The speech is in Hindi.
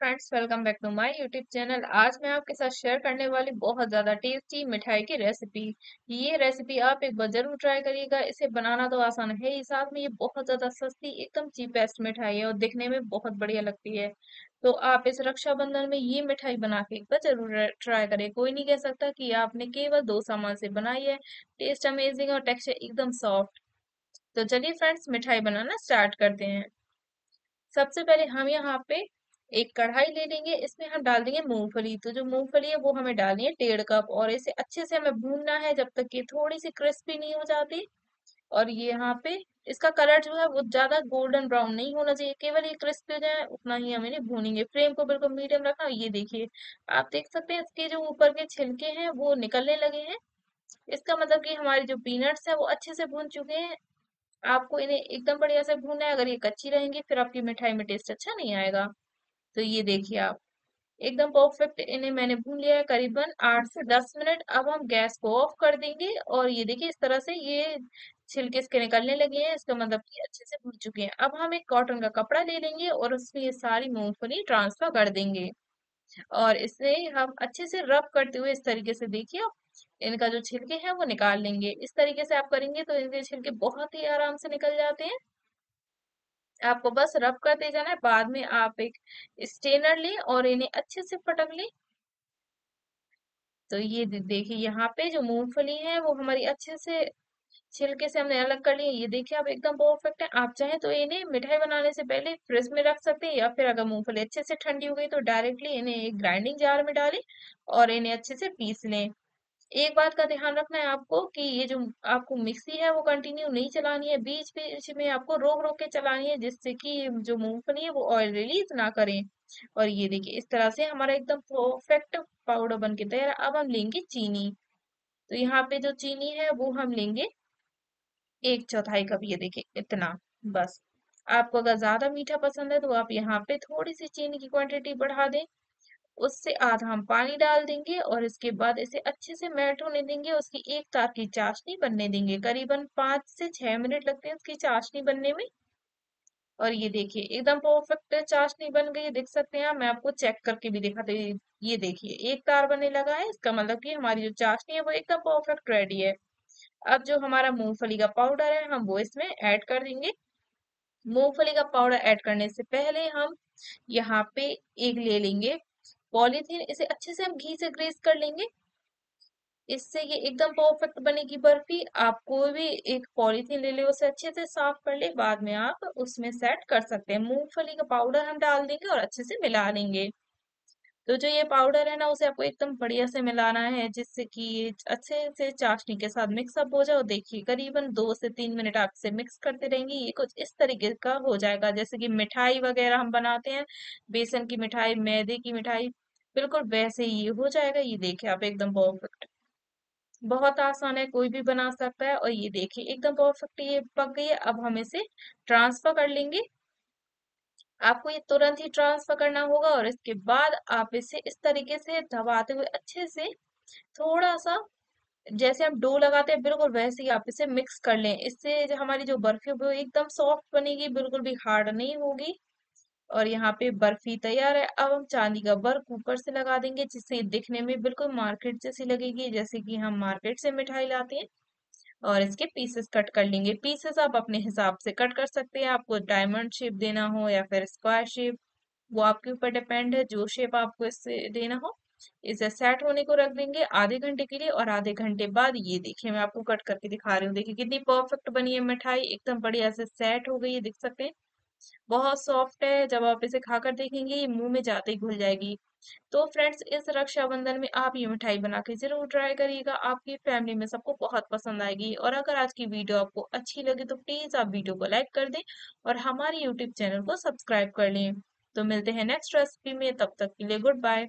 Friends welcome back to my YouTube channel आज मैं आपके साथ शेयर करने वाली बहुत ज़्यादा टेस्टी मिठाई की रेसिपी ये रेसिपी आप एक बार ज़रूर ट्राई करिएगा। इसे बनाना तो आसान है ही। साथ में ये बहुत ज़्यादा सस्ती, एकदम चीपेस्ट मिठाई है और दिखने में बहुत बढ़िया लगती है। तो आप इस रक्षाबंधन में ये मिठाई बना के एक बार ज़रूर ट्राई करें कोई नहीं कह सकता कि आपने केवल दो सामान से बनाई है। टेस्ट अमेजिंग और टेक्सचर एकदम सॉफ्ट तो चलिए फ्रेंड्स मिठाई बनाना स्टार्ट करते हैं। सबसे पहले हम यहाँ पे एक कढ़ाई ले लेंगे, इसमें हम डाल देंगे मूंगफली। तो जो मूंगफली है, वो हमें डालनी है डेढ़ कप, और इसे अच्छे से हमें भूनना है जब तक ये थोड़ी सी क्रिस्पी नहीं हो जाती। और ये यहाँ पे, इसका कलर जो है, वो ज़्यादा गोल्डन ब्राउन नहीं होना चाहिए, केवल ये क्रिस्पी हो जाए, उतना ही हमें नहीं भूनेंगे। फ्लेम को बिल्कुल मीडियम रखना, ये देखिए, आप देख सकते हैं, इसके जो ऊपर के छिलके हैं, वो निकलने लगे हैं। इसका मतलब कि हमारे जो पीनट्स है, वो अच्छे से भून चुके हैं। आपको इन्हें एकदम बढ़िया से भूनना है, अगर ये कच्ची रहेंगी, फिर आपकी मिठाई में टेस्ट अच्छा नहीं आएगा। तो ये देखिए आप। एकदम परफेक्ट इन्हें मैंने भून लिया है करीबन आठ से दस मिनट। अब हम गैस को ऑफ़ कर देंगे और ये देखिए इस तरह से ये छिलके इसके निकलने लगे हैं, इसका मतलब कि अच्छे से भून चुके हैं। अब हम एक कॉटन का कपड़ा ले लेंगे और उसमें ये सारी मूंगफली ट्रांसफ़र कर देंगे। और इसे हम अच्छे से रब करते हुए इस तरीके से देखिए इनका जो छिलके हैं वो निकाल लेंगे। इस तरीके से आप करेंगे तो इनके छिलके बहुत ही आराम से निकल जाते हैं। आपको बस रब करते जाना है, बाद में आप एक स्टेनर लें और इन्हें अच्छे से पटक लें। तो ये देखिए यहाँ पे जो मूंगफली है, वो हमारी अच्छे से छिलके से हमने अलग कर लिया ये देखिए आप एकदम परफेक्ट है। आप चाहें तो इन्हें मिठाई बनाने से पहले फ्रिज में रख सकते हैं या फिर अगर मूंगफली अच्छे से ठंडी हो गई तो डायरेक्टली इन्हें एक ग्राइंडिंग जार में डालें और इन्हें अच्छे से पीस लें। एक बात का ध्यान रखना है आपको कि ये जो आपको मिक्सी है, वो कंटिन्यू नहीं चलानी है। बीच बीच में आपको रोक रोक के चलानी है, जिससे कि जो मूंगफली है, वो ऑयल रिलीज़ ना करें। और ये देखिए, इस तरह से हमारा एकदम परफेक्ट पाउडर बन के तैयार अब हम लेंगे चीनी। तो यहाँ पे जो चीनी है, वो हम लेंगे एक चौथाई कप। ये देखिए, इतना, बस। आपको अगर ज़्यादा मीठा पसंद है तो आप यहाँ पे थोड़ी सी चीनी की क्वांटिटी बढ़ा दें। उससे आधा हम पानी डाल देंगे और इसके बाद इसे अच्छे से मेल्ट होने देंगे, उसकी एक तार की चाशनी बनने देंगे। करीबन पाँच से छह मिनट लगते हैं उसकी चाशनी बनने में। और ये देखिए, एकदम परफेक्ट चाशनी बन गई, देख सकते हैं मैं आपको चेक करके भी दिखाते ये देखिए, एक तार बनने लगा है, इसका मतलब कि हमारी जो चाशनी है वो एकदम परफेक्ट रेडी है। अब जो हमारा मूंगफली का पाउडर है, हम वो इसमें ऐड कर देंगे। मूंगफली का पाउडर ऐड करने से पहले हम यहाँ पे एक ले लेंगे। पॉलीथीन इसे अच्छे से हम घी से ग्रेस कर लेंगे। इससे ये एकदम परफेक्ट बनेगी बर्फ़ी। आप कोई भी एक पॉलीथीन ले ले, उसे अच्छे से साफ़ कर ले। बाद में आप उसमें सेट कर सकते हैं। मूंगफली का पाउडर हम डाल देंगे और अच्छे से मिला लेंगे। तो जो ये पाउडर है ना, उसे आपको एकदम बढ़िया से मिलाना है, जिससे कि ये अच्छे से चाशनी के साथ मिक्सअप हो जाए और देखिए, करीबन दो से तीन मिनट आप इसे मिक्स करते रहेंगे। ये कुछ इस तरीके का हो जाएगा, जैसे कि मिठाई वगैरह हम बनाते हैं, बेसन की मिठाई, मैदे की मिठाई, बिल्कुल वैसे ही हो जाएगा। ये देखिए आप एकदम परफेक्ट। बहुत आसान है, कोई भी बना सकता है और ये देखिए, एकदम परफेक्ट ये पक गई है, अब हम इसे ट्रांसफ़र कर लेंगे। आपको ये तुरंत ही ट्रांसफ़र करना होगा और इसके बाद आप इसे इस तरीके से दबाते हुए अच्छे से थोड़ा सा जैसे हम डो लगाते हैं बिल्कुल वैसे ही आप इसे मिक्स कर लें। इससे जो हमारी जो बर्फ़ी वो एकदम सॉफ्ट बनेगी, बिल्कुल भी हार्ड नहीं होगी। और यहाँ पे बर्फ़ी तैयार है। अब हम चांदी का वर्क ऊपर से लगा देंगे, जिससे दिखने में बिल्कुल मार्केट जैसी लगेगी, जैसे कि हम मार्केट से मिठाई लाते हैं। और इसके पीसेस कट कर लेंगे। पीसेस आप अपने हिसाब से कट कर सकते हैं। आपको डायमंड शेप देना हो या फिर स्क्वायर शेप वो आपके ऊपर डिपेंड है। जो शेप आपको इससे देना हो, इसे सेट होने को रख देंगे आधे घंटे के लिए और आधे घंटे बाद ये देखिए, मैं आपको कट करके दिखा रही हूँ। देखिए कितनी परफेक्ट बनी है मिठाई। एकदम बढ़िया से सेट हो गई है, देख सकते हैं। बहुत सॉफ्ट है। जब आप इसे खाकर देखेंगे, ये मुँह में जाते ही घुल जाएगी। तो फ्रेंड्स, इस रक्षाबंधन में आप ये मिठाई बना के ज़रूर ट्राई करिएगा। आपकी फैमिली में सबको बहुत पसंद आएगी। और अगर आज की वीडियो आपको अच्छी लगी तो प्लीज़ आप वीडियो को लाइक कर दें और हमारे यूट्यूब चैनल को सब्सक्राइब कर लें। तो मिलते हैं नेक्स्ट रेसिपी में। तब तक के लिए गुड बाय।